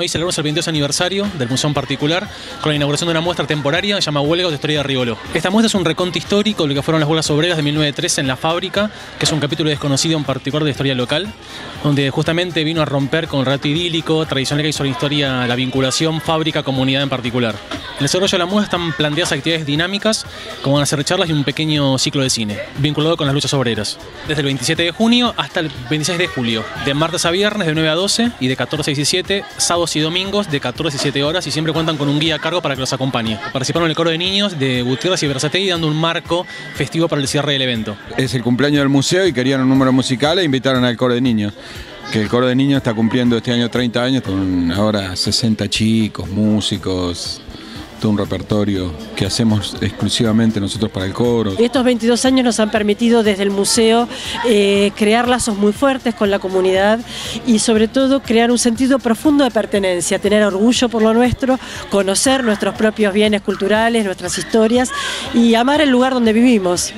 Hoy celebramos el 22 aniversario del museo en particular con la inauguración de una muestra temporaria que se llama Huelgas de Historia de Rigoló. Esta muestra es un reconto histórico de lo que fueron las huelgas obreras de 1913 en la fábrica, que es un capítulo desconocido en particular de historia local, donde justamente vino a romper con el relato idílico, tradicional que hay sobre historia, la vinculación fábrica-comunidad en particular. En el desarrollo de la muestra están planteadas actividades dinámicas, como van a ser charlas y un pequeño ciclo de cine, vinculado con las luchas obreras. Desde el 27 de junio hasta el 26 de julio, de martes a viernes de 9 a 12 y de 14 a 17, sábados y domingos de 14 a 17 horas y siempre cuentan con un guía a cargo para que los acompañe. Participaron en el coro de niños de Gutiérrez y Versategui dando un marco festivo para el cierre del evento. Es el cumpleaños del museo y querían un número musical e invitaron al coro de niños. Que el coro de niños está cumpliendo este año 30 años con ahora 60 chicos, músicos, un repertorio que hacemos exclusivamente nosotros para el coro. Estos 22 años nos han permitido desde el museo eh, crear lazos muy fuertes con la comunidad y sobre todo crear un sentido profundo de pertenencia, tener orgullo por lo nuestro, conocer nuestros propios bienes culturales, nuestras historias y amar el lugar donde vivimos.